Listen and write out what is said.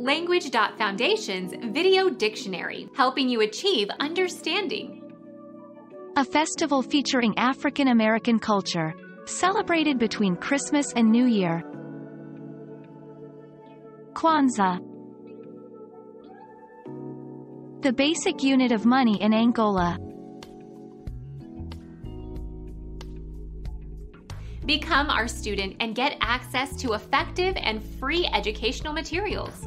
Language.Foundation's Video Dictionary, helping you achieve understanding. A festival featuring African American culture, celebrated between Christmas and New Year. Kwanza The basic unit of money in Angola. Become our student and get access to effective and free educational materials.